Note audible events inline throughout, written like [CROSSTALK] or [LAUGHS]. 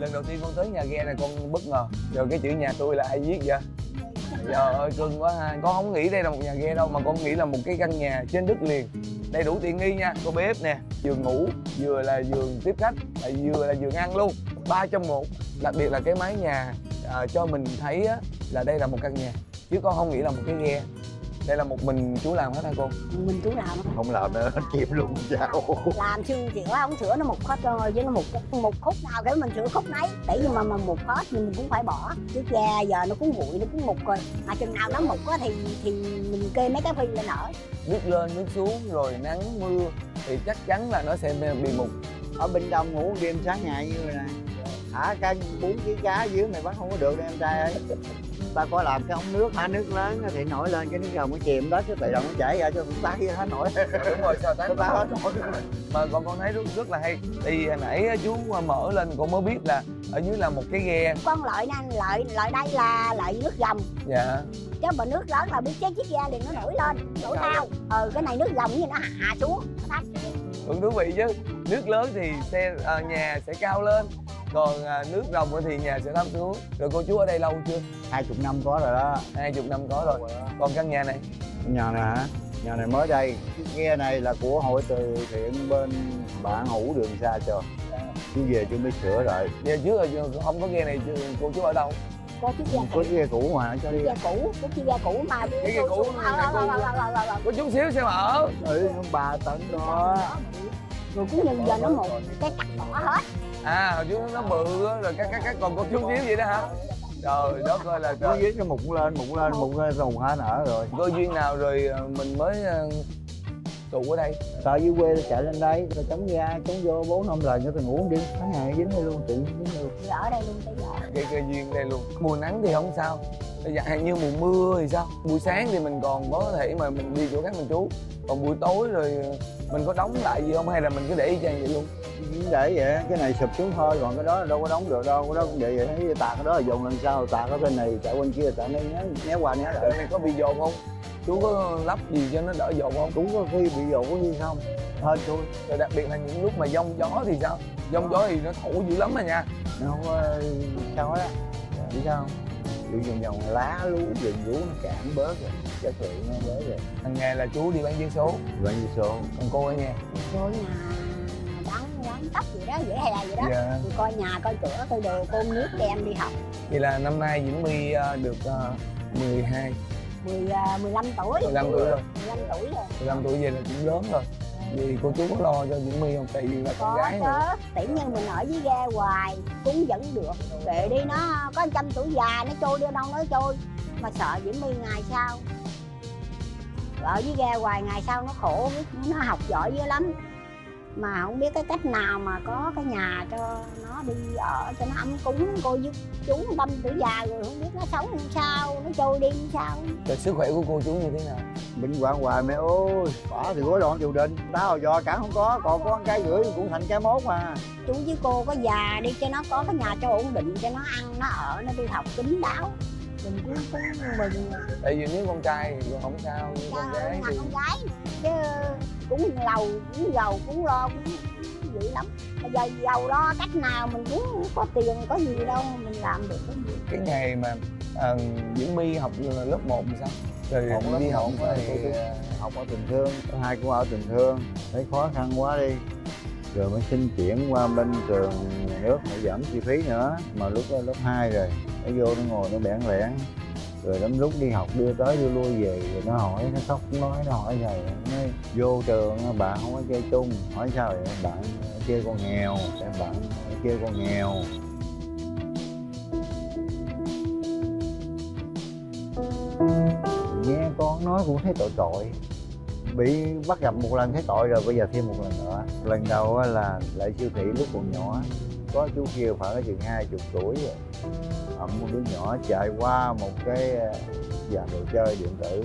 lần đầu tiên con tới nhà ghe này con bất ngờ. Rồi cái chữ nhà tôi là ai viết vậy? Trời ơi cưng quá ha. Con không nghĩ đây là một nhà ghe đâu mà con nghĩ là một cái căn nhà trên đất liền. Đầy đủ tiện nghi nha. Có bếp nè giường ngủ vừa là giường tiếp khách lại vừa là giường ăn luôn. Ba trong một. Đặc biệt là cái mái nhà à, cho mình thấy á, là đây là một căn nhà. Chứ con không nghĩ là một cái ghe đây là một mình chú làm hết hả cô? Mình chú làm. Không làm nữa hết chìm luôn sao làm xương chữa không sửa nó một hết rồi chứ nó một một khúc nào cái mình sửa khúc nấy để nhưng mà mà một hết thì mình cũng phải bỏ. Chứ ghe giờ nó cũng bụi nó cũng mục rồi. Mà chừng nào nó mục á thì thì mình kê mấy cái phi lên nở. Nước lên nước xuống rồi nắng mưa thì chắc chắn là nó sẽ bị mục. Ở bên đông ngủ đêm sáng ngày như này thả cân bốn ký cá dưới mày bắt không có được đâu em trai ơi ta có làm cái ống nước hả nước lớn thì nổi lên cái nước dòng nó chìm đó chứ tự động nó chảy ra cho cũng tái hết nổi. Đúng rồi sao tái hết nổi mà con con thấy rất rất là hay. Thì hồi nãy chú mở lên con mới biết là ở dưới là một cái ghe. Con lợi nè lợi lợi đây là lợi nước dòng dạ. Chứ mà nước lớn là biết chết chiếc ghe liền nó nổi lên nổi cao. Ờ cái này nước dòng như nó hạ xuống nó thấp cũng thú vị chứ. Nước lớn thì xe à, nhà sẽ cao lên còn à, nước rồng thì nhà sẽ thấp xuống. Rồi cô chú ở đây lâu chưa? Hai chục năm có rồi đó. Hai chục năm có rồi. Còn căn nhà này? Nhà này hả? Nhà này mới đây. Chiếc ghe này là của hội từ thiện bên bạn hữu đường xa cho. Chú về chú mới sửa rồi giờ trước rồi không có ghe này cô chú ở đâu? Có chiếc ghe cũ. mà cho đi. ghe cũ có chiếc ghe cũ mà cái ghe cũ có chút xíu xem ở. Ừ ba tấn đó. Rồi cũng như giờ nó một cái cắt bỏ hết à hồi trước nó bự rồi các các các còn có chút xíu vậy đó hả? Trời đất ơi là trời. Dưới cái mụn lên mụn lên mụn lên rồi hết nở rồi. Có duyên nào rồi ờ, mình mới ờ, trụ ở đây. Tao dưới quê tao chạy lên đây tao chống ra chống vô bốn năm lần cho tao ngủ đêm tháng ngày dính đây luôn nhiên dính luôn. Giờ ở đây luôn tới giờ. Cái cơ duyên đây luôn. Mùa nắng thì không sao. Dạ, hạn như mùa mưa thì sao? Buổi sáng thì mình còn có thể mà mình đi chỗ khác mình trú. Còn buổi tối rồi mình có đóng lại gì không? Hay là mình cứ để y chang vậy luôn? Để vậy cái này sụp xuống thôi còn cái đó là đâu có đóng được đâu. Cái đó cũng để vậy. Thấy tạt cái đó là dùng lần sau tạt ở bên này chạy bên kia chạy nó né né qua né lại. Này có bị dồn không chú có lắp gì cho nó đỡ dồn không? Cũng có khi bị dụ có gì không hên tôi rồi đặc biệt là những lúc mà giông gió thì sao? Giông gió thì nó thổi dữ lắm mà nha. Nó không sao hết á biết sao không? Bị vòng vòng lá lú rừng rú nó cản bớt rồi chất lượng nó bớt rồi. Hàng ngày là chú đi bán vé số. Bao nhiêu số. Còn cô ở nhà. Cô nhà bán bán tóc gì đó dễ hè gì đó. Dạ. Coi nhà coi cửa coi đồ cơm nước đem đi học. Vậy là năm nay Diễm My ờ, được uh, 12 10, à, 15 tuổi. 15 tuổi rồi. 15 tuổi rồi. 15 tuổi về là cũng lớn rồi. Vì cô chú có lo cho Diễm My không? Tại vì là con gái nữa tỷ như mình ở dưới ghe hoài cũng vẫn được. Kệ đi nó có trăm tuổi già nó trôi đi đâu nó trôi. Mà sợ Diễm My ngày sau ở dưới ghe hoài ngày sau nó khổ nó học giỏi dữ lắm mà không biết cái cách nào mà có cái nhà cho nó đi ở cho nó ấm cúng cô với chú tâm tuổi già rồi không biết nó sống làm sao nó trôi đi làm sao. Rồi sức khỏe của cô chú như thế nào? Bệnh hoạn hoài mẹ ơi bỏ thì gối đoạn triều đình tao do cả không có còn có con cái gửi cũng thành cái mốt mà. Chú với cô có già đi cho nó có cái nhà cho ổn định cho nó ăn nó ở nó đi học kín đáo mình cũng cũng mừng tại vì nếu con trai thì không sao nhưng con gái thì con gái chứ cũng giàu cũng giàu cũng lo cũng dữ lắm. Bây giờ giàu lo cách nào mình cũng có tiền có gì đâu mình làm được cái gì. Cái ngày mà à, Diễm My học lớp 1 thì sao? Rồi Học đi học thì- ờ, học ở tình thương hai cũng ở tình thương. Thấy khó khăn quá đi rồi mới xin chuyển qua bên trường nhà nước để giảm chi phí nữa. Mà lúc đó lớp 2 rồi, nó vô nó ngồi nó bẽn lẽn. Rồi đến lúc đi học đưa tới đưa lui về, rồi nó hỏi, nó khóc, nó nói, nó hỏi rồi nó vô trường bạn không có chơi chung. Hỏi sao vậy? Bạn chơi con nghèo. Em bạn chơi con nghèo. Nghe con nói cũng thấy tội tội bị bắt gặp một lần thấy tội rồi, bây giờ thêm một lần nữa. Lần đầu là lại siêu thị lúc còn nhỏ, có chú kia khoảng chừng hai chục tuổi. Rồi ẩm một đứa nhỏ chạy qua một cái ờ, dàn đồ chơi điện tử,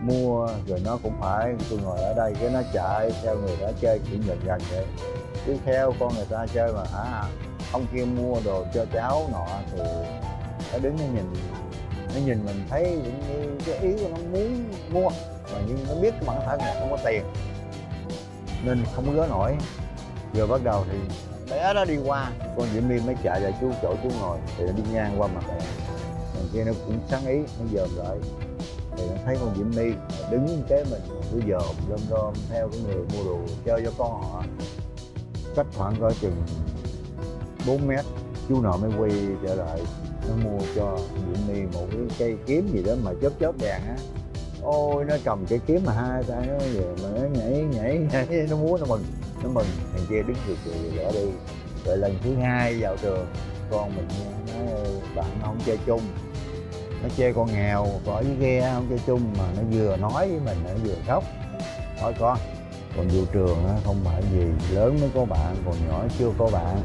mua, rồi nó cũng phải, tôi ngồi ở đây cái nó chạy theo người đó chơi cũng gần gần vậy. Cứ theo con người ta chơi mà hả ông kia mua đồ cho cháu nọ thì nó đứng nó nhìn nó nhìn mình thấy những cái ý của nó muốn mua mà nhưng nó biết cái bản thân là không có tiền. Nên không gỡ nổi. Vừa bắt đầu thì bé đó đi qua. Con diễm my mới chạy lại chú chỗ chú ngồi. Thì nó đi ngang qua mặt thằng kia nó cũng sáng ý, nó dòm lại. Thì nó thấy con diễm my đứng kế mình. Cứ dòm lom lom theo cái người mua đồ chơi cho con họ. Cách khoảng coi chừng 4 mét, chú nọ mới quay trở lại. Nó mua cho diễm my một cái cây kiếm gì đó mà chớp chớp đèn á ôi nó cầm cây kiếm mà hai tay nó về mà nó nhảy nhảy nhảy nó múa nó mừng nó mừng. Thằng kia đứng cười cười bỏ đi. Rồi lần thứ hai vào trường con mình nha, nói bạn nó không chơi chung. Nó chê con nghèo bỏ với ghe không chơi chung mà nó vừa nói với mình nó vừa khóc. Thôi con còn vô trường á không phải gì lớn mới có bạn còn nhỏ chưa có bạn.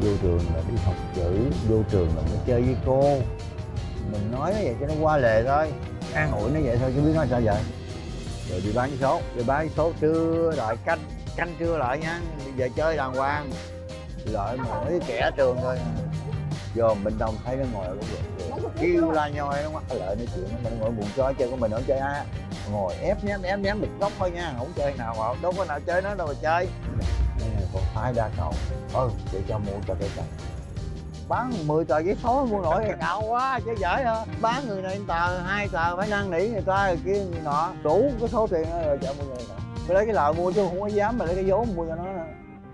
Vô trường là đi học chữ vô trường là mới chơi với cô. Mình nói vậy cho nó qua lề thôi an ủi nó vậy thôi, chứ biết nó sao vậy? Rồi đi bán số, đi bán số trưa lại canh canh trưa lại nha. Về chơi đàng hoàng. Lợi mỗi kẻ trường thôi. Vô bên đông thấy nó ngồi ở góc kêu la nhoi nó mắc lợi nói chuyện, nó mình ngồi buồn chơi chơi của mình, không chơi á ngồi ép ném ép ném một góc thôi nha, không chơi nào mà, đâu có nào chơi nó đâu mà chơi. Còn hai đa cầu ừ để cho mua cho cái cầu bán 10 tờ giấy số mua nổi. [LAUGHS] Cạo quá chứ giỏi hả? Bán người này tờ hai tờ phải năn nỉ người ta rồi kia người nọ. Đủ cái số tiền đó rồi cho mua người nọ. Lấy cái lợi mua chứ không có dám mà lấy cái vốn mua cho nó.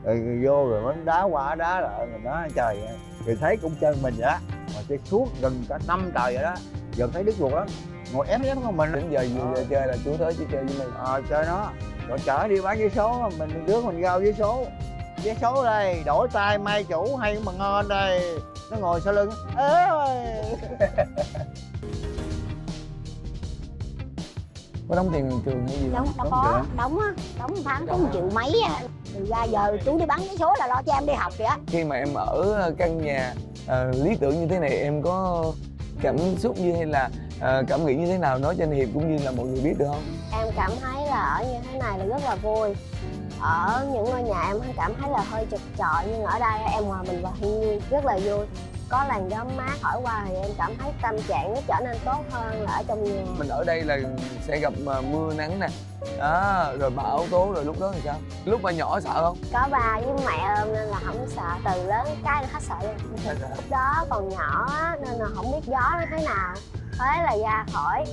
Rồi vô rồi mới đá qua đá lại mình nói trời thì thấy cũng chơi mình vậy đó mà chơi suốt gần cả năm trời vậy đó. Giờ thấy đứt ruột lắm. Ngồi ép ép con mình. Đến giờ vừa giờ chơi là chú tới chỉ chơi với mình. Ờ chơi nó. Rồi chở đi bán vé số mình đứa mình giao vé số vé số đây đổi tay mai chủ hay mà ngon đây. Nó ngồi sau lưng. Ế ơi [LAUGHS] có đóng tiền trường hay gì đóng đâu có đóng á. Đóng tháng có một triệu mấy à từ ra giờ chú đi bán vé số là lo cho em đi học vậy á. Khi mà em ở căn nhà ờ, lý tưởng như thế này em có cảm xúc như hay là ờ, cảm nghĩ như thế nào nói cho anh hiệp cũng như là mọi người biết được không? Em cảm thấy là ở như thế này là rất là vui. Ở những ngôi nhà em cảm thấy là hơi chật chội nhưng ở đây em hòa mình vào thiên nhiên rất là vui. Có làn gió mát thổi qua thì em cảm thấy tâm trạng nó trở nên tốt hơn là ở trong nhà. Mình ở đây là sẽ gặp ờ, mưa nắng nè đó rồi bão tố rồi lúc đó thì sao? Lúc mà nhỏ sợ không? Có ba với mẹ ôm nên là không sợ từ lớn cái là hết sợ luôn. Lúc đó còn nhỏ á, nên là không biết gió nó thế nào. Thế là ra khỏi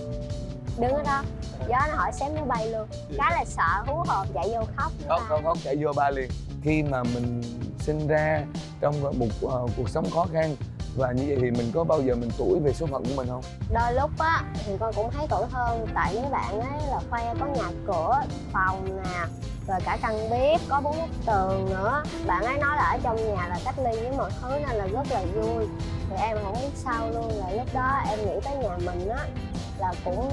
đứng ở đó gió nó hỏi xém nó bay luôn. Cái là sợ hú hồn chạy vô khóc khóc khóc khóc chạy vô ba liền. Khi mà mình sinh ra trong một ờ, cuộc sống khó khăn và như vậy thì mình có bao giờ mình tuổi về số phận của mình không? Đôi lúc á, thì con cũng thấy tủi hơn. Tại mấy bạn ấy là khoe có nhà cửa, phòng nè, rồi cả căn bếp, có bốn bức tường nữa. Bạn ấy nói là ở trong nhà là cách ly với mọi thứ nên là rất là vui. Thì em không biết sao luôn, là lúc đó em nghĩ tới nhà mình á, là cũng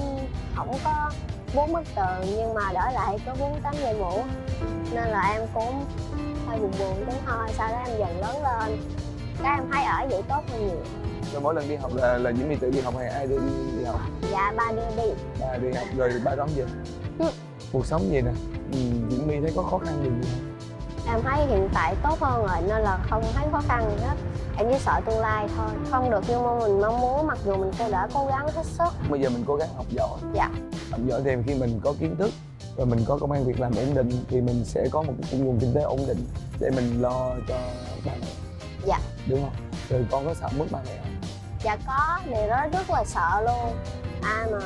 không có bốn bức tường, nhưng mà đổi lại có bốn tấm dây mũ. Nên là em cũng hơi buồn buồn tí thôi sau đó em dần lớn lên cái em thấy ở vậy tốt hơn nhiều. Rồi mỗi lần đi học là là My tự đi học hay ai đưa đi, đi học? Dạ ba đưa đi. Ba đi học rồi ba đón về. Ừ. cuộc sống gì nè. Ừ, Diễm My thấy có khó khăn gì không? Em thấy hiện tại tốt hơn rồi nên là không thấy khó khăn gì hết. Em chỉ sợ tương lai thôi. Không được như mong mình mong muốn mặc dù mình cũng đã cố gắng hết sức. Bây giờ mình cố gắng học giỏi. Dạ. học giỏi thì khi mình có kiến thức rồi mình có công an việc làm ổn định thì mình sẽ có một cái nguồn kinh tế ổn định để mình lo cho ba mẹ Dạ. đúng không? Rồi con có sợ mất ba mẹ không? Dạ có điều đó rất là sợ luôn. Ai mà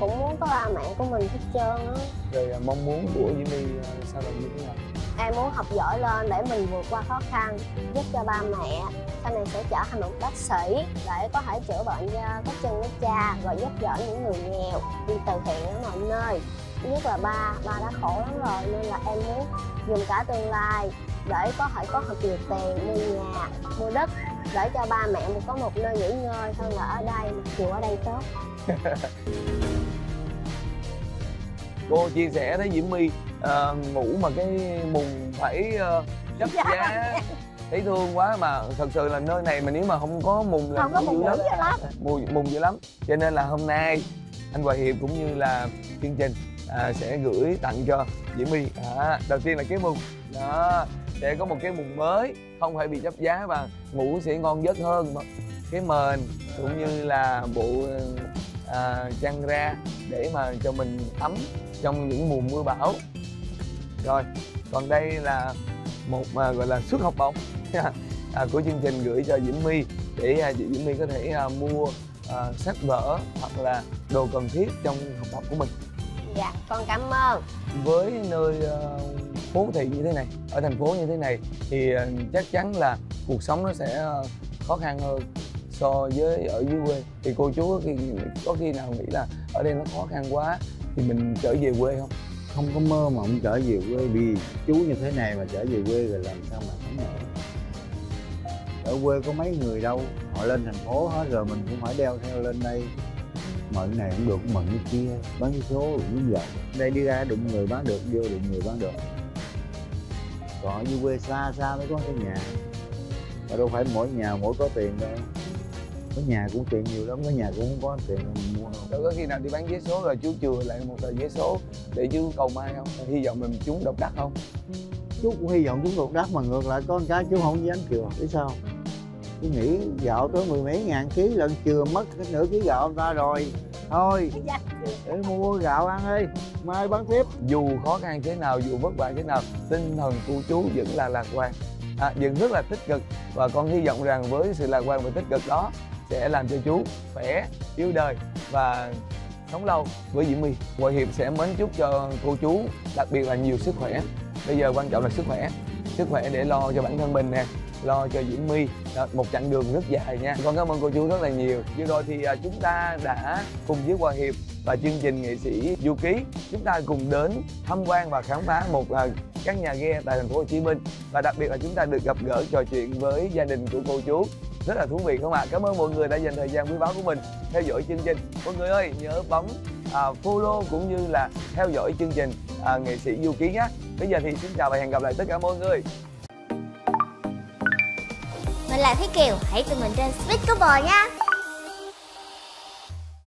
cũng muốn có ba mẹ của mình hết trơn á. Rồi à, mong muốn của Diễm My à, sau này như thế nào? Em muốn học giỏi lên để mình vượt qua khó khăn giúp cho ba mẹ. Sau này sẽ trở thành một bác sĩ để có thể chữa bệnh cho các chân các cha rồi giúp đỡ những người nghèo đi từ thiện ở mọi nơi nhất là ba ba đã khổ lắm rồi nên là em muốn dùng cả tương lai để có thể có thật nhiều tiền mua nhà mua đất để cho ba mẹ mình có một nơi nghỉ ngơi hơn là ở đây mặc dù ở đây tốt. [LAUGHS] Cô chia sẻ thấy Diễm My à, ngủ mà cái mùng phải uh, chấp Dạ. giá. Thấy thương quá mà thật sự là nơi này mà nếu mà không có mùng là không có một dữ lắm. dữ lắm. Mùi mùng dữ lắm. Cho nên là hôm nay anh Hòa Hiệp cũng như là chương trình à, sẽ gửi tặng cho Diễm My. À, đầu tiên là cái mùng. Đó sẽ có một cái mùng mới không phải bị chấp giá và ngủ sẽ ngon giấc hơn. Cái mền cũng như là bộ à, chăn ra để mà cho mình ấm trong những mùa mưa bão. Rồi còn đây là một à, gọi là suất học bổng. [LAUGHS] À, của chương trình gửi cho Diễm My để à, chị Diễm My có thể à, mua à, sách vở hoặc là đồ cần thiết trong học tập của mình dạ con cảm ơn. Với nơi uh, phố thị như thế này ở thành phố như thế này thì uh, chắc chắn là cuộc sống nó sẽ uh, khó khăn hơn so với ở dưới quê. Thì cô chú có khi, có khi nào nghĩ là ở đây nó khó khăn quá thì mình trở về quê không? Không có mơ mà ông trở về quê vì chú như thế này mà trở về quê rồi làm sao mà sống nổi ở quê có mấy người đâu họ lên thành phố hết rồi mình cũng phải đeo theo lên đây mận này cũng được mận cái kia bán cái số cũng vậy. Đây đi ra đụng người bán được vô đụng người bán được. Còn ở dưới quê xa xa mới có cái nhà. Mà đâu phải mỗi nhà mỗi có tiền đâu. Có nhà cũng tiền nhiều lắm có nhà cũng không có tiền mua đâu có khi nào đi bán vé số rồi chú chừa lại một tờ vé số để chú cầu may không? Hy vọng mình trúng độc đắc không? Chú cũng hy vọng chúng đột đắc mà ngược lại con cái chú không dám chừa biết sao chú nghĩ gạo tới mười mấy ngàn ký lần chừa mất cái nửa ký gạo ta rồi. Thôi dạ. Để mua gạo ăn đi. Mai bán tiếp. Dù khó khăn thế nào dù vất vả thế nào tinh thần của chú vẫn là lạc quan. À, vẫn rất là tích cực. Và con hy vọng rằng với sự lạc quan và tích cực đó sẽ làm cho chú khỏe yêu đời và sống lâu. Với Diễm My Hội Hiệp sẽ mến chúc cho cô chú đặc biệt là nhiều sức khỏe. Bây giờ quan trọng là sức khỏe. Sức khỏe để lo cho bản thân mình nè lo cho Diễm My. Đó, một chặng đường rất dài nha. Con cảm ơn cô chú rất là nhiều. Vừa rồi thì à, chúng ta đã cùng với Hòa Hiệp và chương trình nghệ sĩ du ký chúng ta cùng đến tham quan và khám phá một à, các nhà ghe tại thành phố Hồ Chí Minh. Và đặc biệt là chúng ta được gặp gỡ trò chuyện với gia đình của cô chú. Rất là thú vị không ạ? Cảm ơn mọi người đã dành thời gian quý báu của mình theo dõi chương trình. Mọi người ơi nhớ bấm à, follow cũng như là theo dõi chương trình à, nghệ sĩ du ký nhé. Bây giờ thì xin chào và hẹn gặp lại tất cả mọi người là Thúy Kiều, hãy tụi mình trên Speak Couple nha.